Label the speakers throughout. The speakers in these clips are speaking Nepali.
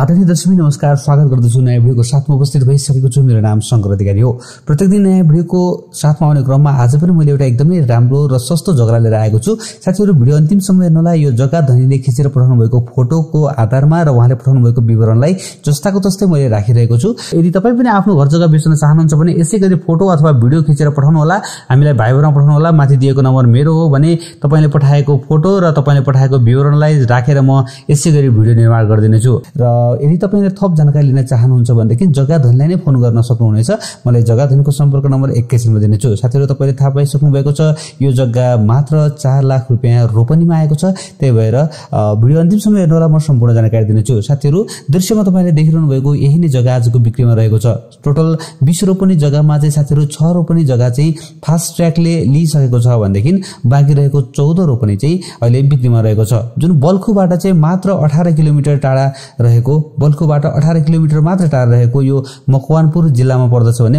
Speaker 1: आदरणीय दर्शक नमस्कार। स्वागत गर्दछु नयाँ भिडियोको साथमा उपस्थित भइसकेको छु। मेरो नाम शङ्कर अधिकारी हो। प्रत्येक दिन नयाँ भिडियोको साथमा आउने क्रममा आज पनि मैले एउटा एकदमै राम्रो र सस्तो जग्गा लिएर आएको छु। साथीहरू भिडियो अन्तिमसम्म हेर्नलाई यो जग्गा धनीले खिचेर पठाउनु भएको फोटोको आधारमा र उहाँले पठाउनु भएको विवरणलाई जस्ताको तस्तै मैले राखिरहेको छु। यदि तपाईँ पनि आफ्नो घर जग्गा बेच्न चाहनुहुन्छ भने यसै गरी फोटो अथवा भिडियो खिचेर पठाउनु होला हामीलाई भाइबरमा पठाउनु होला माथि दिएको नम्बर मेरो हो भने तपाईँले पठाएको फोटो र तपाईँले पठाएको विवरणलाई राखेर म यसै गरी भिडियो निर्माण गरिदिनेछु। र यदि तपाईँले थप जानकारी लिन चाहनुहुन्छ भनेदेखि जग्गा धनीलाई नै फोन गर्न सक्नुहुनेछ मलाई जग्गा धनीको सम्पर्क नम्बर एकैछिनमा दिनेछु। साथीहरू तपाईँले थाहा पाइसक्नु भएको छ यो जग्गा मात्र चार लाख रुपियाँ रोपनीमा आएको छ त्यही भएर भिडियो अन्तिमसम्म हेर्नुहोला म सम्पूर्ण जानकारी दिनेछु। साथीहरू दृश्यमा तपाईँले देखिरहनु भएको यही नै जग्गा आजको बिक्रीमा रहेको छ। टोटल बिस रोपनी जग्गामा चाहिँ साथीहरू छ रोपनी जग्गा चाहिँ फास्ट ट्र्याकले लिइसकेको छ भनेदेखि बाँकी रहेको चौध रोपनी चाहिँ अहिले बिक्रीमा रहेको छ। जुन बल्खुबाट चाहिँ मात्र अठार किलोमिटर टाढा रहेको बल्खुबाट अठार किलोमिटर मात्र टाढा रहेको यो मकवानपुर जिल्लामा पर्दछ भने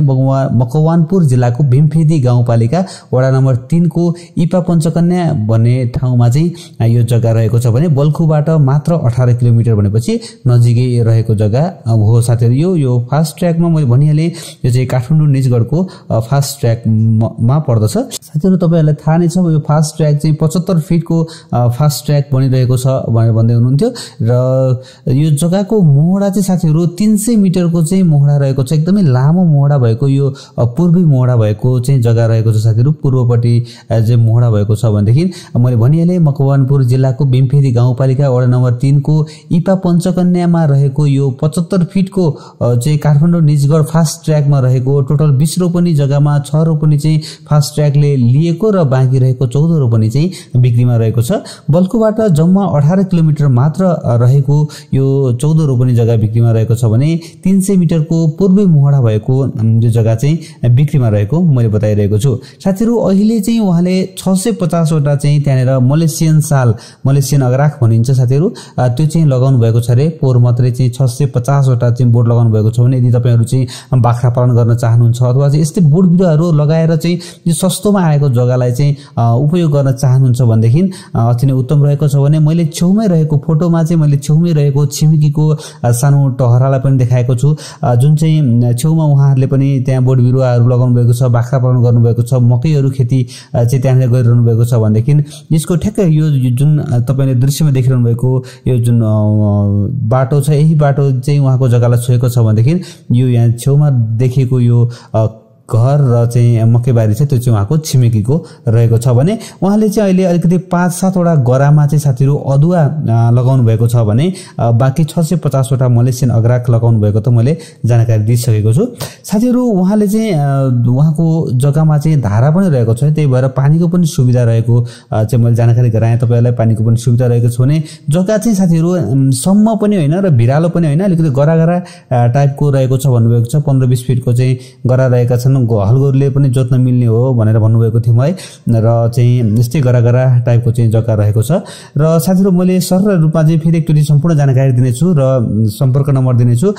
Speaker 1: मकवानपुर जिल्लाको भीमफेदी गाउँपालिका वडा नम्बर तिनको इपा पञ्चकन्या भन्ने ठाउँमा चाहिँ यो जग्गा रहेको छ भने बल्खुबाट मात्र अठार किलोमिटर भनेपछि नजिकै रहेको जग्गा हो। साथीहरू यो यो फास्ट ट्र्याकमा मैले भनिहालेँ यो चाहिँ काठमाडौँ निजगढको फास्ट ट्र्याकमा पर्दछ। साथीहरू तपाईँहरूलाई थाहा नै छ यो फास्ट ट्र्याक चाहिँ पचहत्तर फिटको फास्ट ट्र्याक बनिरहेको छ भनेर भन्दै हुनुहुन्थ्यो। र यो जग्गाको मोहडा चाहिँ साथीहरू तिन सय मिटरको चाहिँ मोहडा रहेको छ। एकदमै लामो मोहडा भएको यो पूर्वी मोहडा भएको चाहिँ जग्गा रहेको छ साथीहरू। पूर्वपट्टि चाहिँ मोहडा भएको छ भनेदेखि मैले भनिहालेँ मकवानपुर जिल्लाको बिम्फेदी गाउँपालिका वडा नम्बर तिनको इपा पञ्चकन्यामा रहेको यो पचहत्तर फिटको चाहिँ काठमाडौँ निजगढ फास्ट ट्र्याकमा रहेको टोटल बिस रोपनी जग्गामा छ रोपनी चाहिँ फास्ट ट्र्याकले लिएको र बाँकी रहेको चौध रोपनी चाहिँ बिक्रीमा रहेको छ। बल्कुबाट जम्मा अठार किलोमिटर मात्र रहेको यो रोपनी जग्गा बिक्रीमा रहेको छ भने तिन सय मिटरको पूर्वी मोहडा भएको यो जग्गा चाहिँ बिक्रीमा रहेको मैले बताइरहेको छु। साथीहरू अहिले चाहिँ उहाँले छ सय पचासवटा चाहिँ त्यहाँनिर मलेसियन साल मलेसियन अग्राख भनिन्छ साथीहरू। त्यो चाहिँ लगाउनु भएको छ अरे। पोहोर मात्रै चाहिँ छ सय पचासवटा चाहिँ बोर्ड लगाउनु भएको छ भने यदि तपाईँहरू चाहिँ बाख्रा पालन गर्न चाहनुहुन्छ अथवा चाहिँ यस्तै बोर्ड बिरुवाहरू लगाएर चाहिँ यो सस्तोमा आएको जग्गालाई चाहिँ उपयोग गर्न चाहनुहुन्छ भनेदेखि अति नै उत्तम रहेको छ भने मैले छेउमै रहेको फोटोमा चाहिँ मैले छेउमै रहेको छिमेकीको सानो टहरालाई पनि देखाएको छु। जुन चाहिँ छेउमा उहाँहरूले पनि त्यहाँ बोट बिरुवाहरू लगाउनु भएको छ बाख्रा पालन गर्नुभएको छ मकैहरू खेती चाहिँ त्यहाँनिर गरिरहनु भएको छ भनेदेखि यसको ठ्याक्कै यो जुन तपाईँले दृश्यमा देखिरहनु भएको यो जुन बाटो छ यही बाटो चाहिँ उहाँको जग्गालाई छोएको छ भनेदेखि यो यहाँ छेउमा देखिएको यो घर र चाहिँ मकैबारी छ त्यो चाहिँ उहाँको छिमेकीको रहेको छ भने उहाँले चाहिँ अहिले अलिकति पाँच सातवटा गरामा चाहिँ साथीहरू अदुवा लगाउनु भएको छ भने बाँकी छ सय पचासवटा मलेसियन अग्राक लगाउनु भएको त मैले जानकारी दिइसकेको छु। साथीहरू उहाँले चाहिँ उहाँको जग्गामा चाहिँ धारा पनि रहेको छ त्यही भएर पानीको पनि सुविधा रहेको चाहिँ मैले जानकारी गराएँ। तपाईँहरूलाई पानीको पनि सुविधा रहेको छ भने जग्गा चाहिँ साथीहरू सम्म पनि होइन र भिरालो पनि होइन अलिकति गरा गरा टाइपको रहेको छ भन्नुभएको छ। पन्ध्र बिस फिटको चाहिँ गरा रहेका छन्। हलगोरुले पनि जोत्न मिल्ने हो भनेर भन्नुभएको थियो मलाई र चाहिँ यस्तै गरागरा टाइपको चाहिँ जग्गा रहेको छ। र साथीहरू मैले सरल रूपमा चाहिँ फेरि एकचोटि सम्पूर्ण जानकारी दिनेछु र सम्पर्क नम्बर दिनेछु।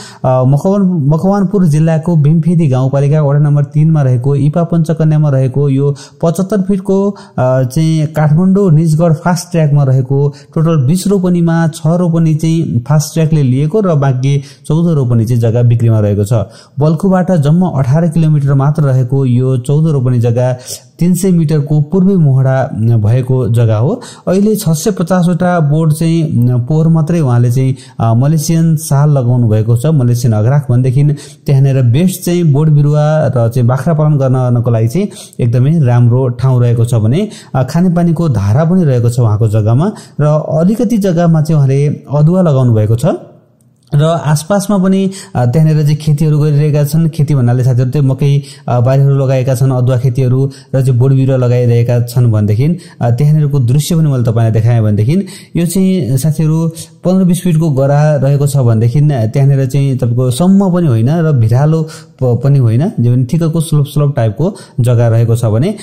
Speaker 1: मकवान मकवानपुर जिल्लाको भीमफेदी गाउँपालिका वडा नम्बर तिनमा रहेको इपा पञ्चकन्यामा रहेको यो पचहत्तर फिटको चाहिँ काठमाडौँ निजगढ फास्ट ट्र्याकमा रहेको टोटल बिस रोपनीमा छ रोपनी चाहिँ फास्ट ट्र्याकले लिएको र बाँकी चौध रोपनी चाहिँ जग्गा बिक्रीमा रहेको छ। बल्खुबाट जम्मा अठार किलोमिटर मात्र रहेको यो चौध रोपनी जग्गा तिन सय मिटरको पूर्वी मोहडा भएको जग्गा हो। अहिले छ सय पचासवटा बोर्ड चाहिँ पोहोर मात्रै उहाँले चाहिँ मलेसियन साल लगाउनु भएको छ। मलेसियन अग्राख भनेदेखि त्यहाँनिर बेस्ट चाहिँ बोर्ड बिरुवा र चाहिँ बाख्रा पालन गर्नको लागि चाहिँ एकदमै राम्रो ठाउँ रहेको छ भने खानेपानीको धारा पनि रहेको छ उहाँको जग्गामा। र अलिकति जग्गामा चाहिँ उहाँले अदुवा लगाउनु भएको छ। र आसपासमा पनि त्यहाँनिर चाहिँ खेतीहरू गरिरहेका छन्। खेती भन्नाले साथीहरू चाहिँ मकै बारीहरू लगाएका छन् अदुवा खेतीहरू र चाहिँ बोट बिरुवा लगाइरहेका छन् भनेदेखि त्यहाँनिरको दृश्य पनि मैले तपाईँलाई देखाएँ भनेदेखि यो चाहिँ साथीहरू पन्ध्र बिस फिटको गरा रहेको छ भनेदेखि त्यहाँनिर चाहिँ तपाईँको सम्म पनि होइन र भिरालो पनि होइन जो पनि ठिक्कको स्लोप स्लोप टाइपको जग्गा रहेको छ भने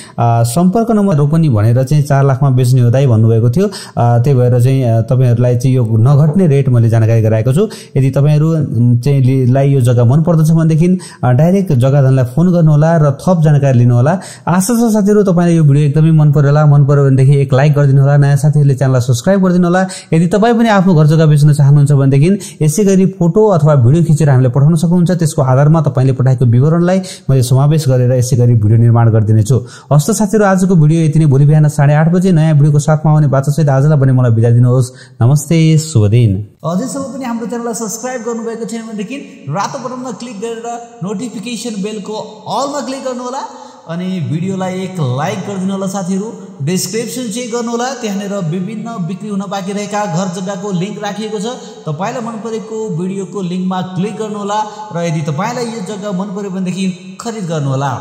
Speaker 1: सम्पर्क नम्बर रोपनी भनेर चाहिँ चार लाखमा बेच्ने हो दाइ भन्नुभएको थियो। त्यही भएर चाहिँ तपाईँहरूलाई चाहिँ यो नघट्ने रेट मैले जानकारी गराएको छु। यदि तपाईँहरू चाहिँ लाई यो जग्गा मन पर्दछ भनेदेखि डाइरेक्ट जग्गा धनलाई फोन गर्नुहोला र थप जानकारी लिनुहोला। आशा छ साथीहरू तपाईँलाई यो भिडियो एकदमै मन पऱ्यो होला। मन पऱ्यो भनेदेखि एक लाइक गरिदिनु होला नयाँ साथीहरूले च्यानललाई सब्सक्राइब गरिदिनु होला यदि तपाईँ पनि आफ्नो घर जग्गा बेच्न चाहनुहुन्छ भनेदेखि यसै गरी फोटो अथवा भिडियो खिचेर हामीलाई पठाउन सक्नुहुन्छ। त्यसको आधारमा तपाईँले पठाएको विवरणलाई मैले समावेश गरेर यसै गरी भिडियो निर्माण गरिदिनेछु। हस्त साथीहरू आजको भिडियो यति नै। भोलि बिहान साढे आठ बजे नयाँ भिडियोको साथमा आउने बाचासहित आजलाई पनि मलाई बिदा दिनुहोस्। नमस्ते शुभ दिन। अझैसम्म पनि हाम्रो च्यानललाई सब्सक्राइब गर्नुभएको छैन भनेदेखि रातो बटनमा क्लिक गरेर नोटिफिकेसन बेलको अलमा क्लिक गर्नुहोला अनि भिडियोलाई एक लाइक गरिदिनु होला साथीहरू। डिस्क्रिप्सन चेक गर्नुहोला त्यहाँनिर विभिन्न बिक्री हुन बाँकी रहेका घर जग्गाको लिङ्क राखिएको छ। तपाईँलाई मन परेको भिडियोको लिङ्कमा क्लिक गर्नुहोला र यदि तपाईँलाई यो जग्गा मन पऱ्यो भनेदेखि खरिद गर्नुहोला